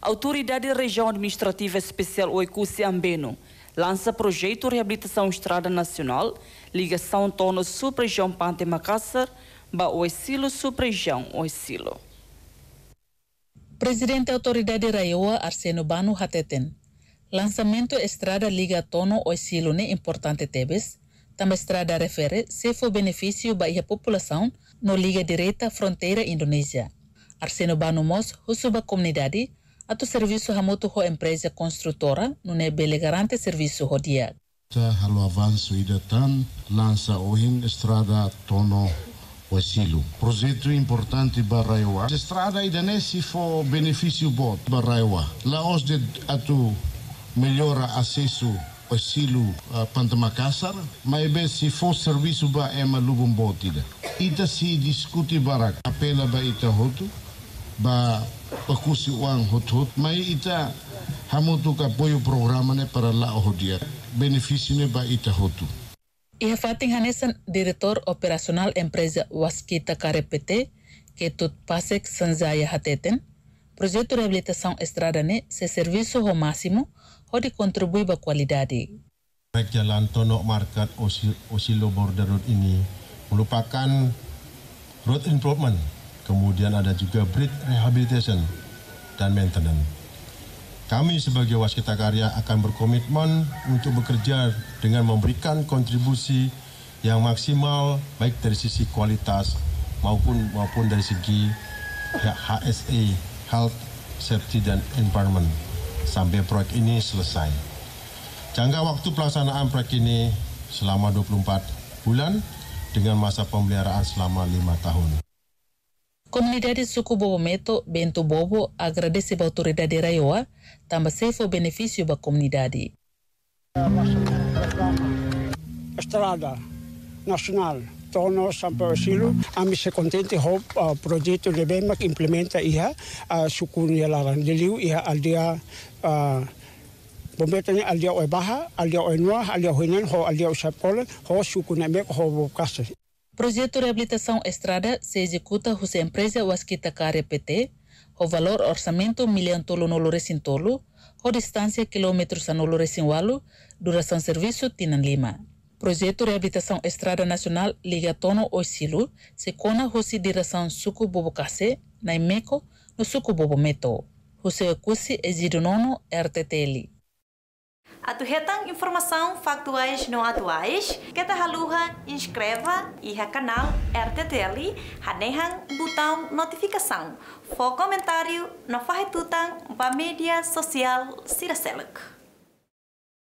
Autoridade Região Administrativa Especial Oicusi Ambeno lança projeto reabilitação Estrada Nacional, ligação torno Supregião Pante Macassar, ba Oicilo Supregião Oicilo. Presidente da Autoridade Raioa Arseno Banu Hateten. Lançamento Estrada Liga Tono Oicilo ne importante tebes, também estrada refere se for benefício para a população no Liga Direita Fronteira Indonésia. Arseno Banu Mos, Husuba Comunidade, atau serviço hamoto ho empresa construtora nune bele garante serviço ho dia. Halo avanço ida tan lança ohin estrada tono Wasilo. Projeto importante Baraiwa. Estrada ida nesse for benefício bot Baraiwa. Laos de atu melhora acesso Wasilo uh, Pantamakassar, mas se for serviço ba ema lubum botida. Ita si diskuti barak apela ba ita hotu ba pakusi uang hot-hot mai ita hamutu ka apoio programa ne para la hodia benefício ne ba ita hotu Iha Fatin Hanesan, diretor operasional empresa Waskita KRPT, que tut Pasek Sanzaya Hateten, projeto de reabilitação estrada ne se serviço ao máximo, onde contribui para a qualidade. Jalan Tono Market Osilo Border Road ini merupakan road improvement kemudian ada juga bridge rehabilitation dan maintenance. Kami sebagai waskita karya akan berkomitmen untuk bekerja dengan memberikan kontribusi yang maksimal baik dari sisi kualitas maupun maupun dari segi HSE Health, Safety dan Environment sampai proyek ini selesai. Jangka waktu pelaksanaan proyek ini selama 24 bulan dengan masa pemeliharaan selama 5 tahun. Comunidade Suco Bobometo, Bento Bobo, agradece a autoridade Raioa, também o benefício da comunidade. Estrada Nacional, Tono, São Paulo, a mim se contente o uh, ah, projeto de BEMA que implementa ia a Suco Nialaran de Liu, e ia aldeia uh, ah, Bometanya aldeia Oebaha, aldeia Oenua, aldeia Huinan, ho aldeia Usapola, ho Suco Nemek, ho Bokasa. Projeto reabilitação estrada se executa a empresa Waskita KRPT, o valor orçamento milhão tolo no loresin tolo, o distância quilômetros a no loresin walu, duração serviço tinan lima. Projeto reabilitação estrada nacional liga tono oisilu, se cona hosi direção suku bobocase, na imeco, no suku bobometo. Huse kusi exido nono RTTL. Atu hetang informação factuais não atuais, ta haluha inscreva e canal RTTL, hanehang botão notificação. For comentário, no farretutang ba mídia social Siraseluk.